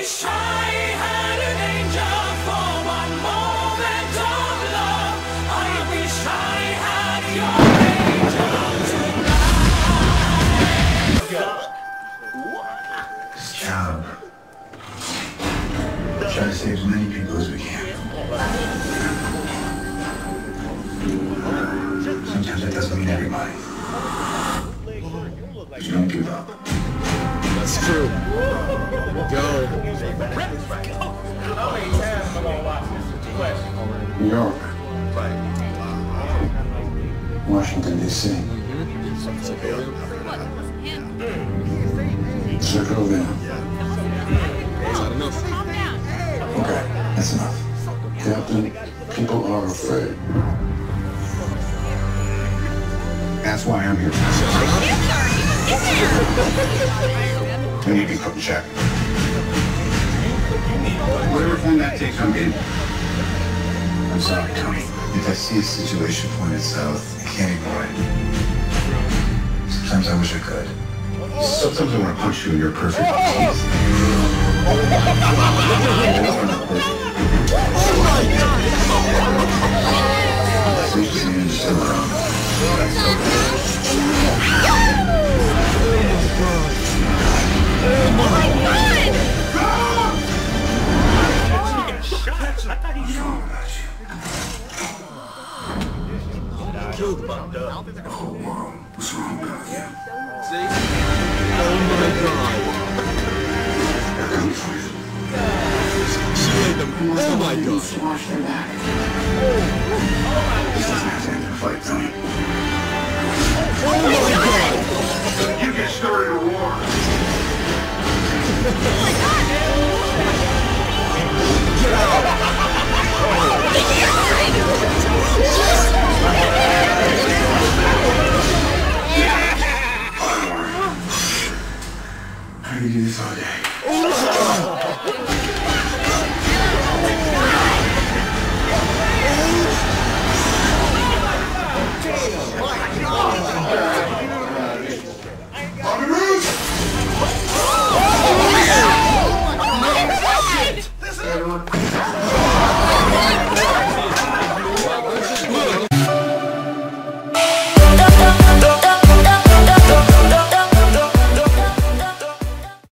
wish I had an angel for one moment of love. I wish I had your angel tonight. This job. Try to save as many people as we can. Sometimes it doesn't mean everybody. But don't give up. That's true. Go. York. Washington, D.C. Not. Okay, that's enough. Captain, people are afraid. That's why I'm here. We need to in check. Whatever form that takes, I'm in. I'm sorry, Tony. If I see a situation pointed south, I can't ignore it. Sometimes I wish I could. Sometimes I want to punch you in your perfect teeth. Safe to say Killed him. The whole world was wrong about you. Oh my god. They're coming for you. She laid. Oh my god. This doesn't have to end in a fight, Tony. I could do this all